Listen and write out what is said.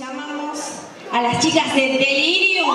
llamamos a las chicas de Delirium.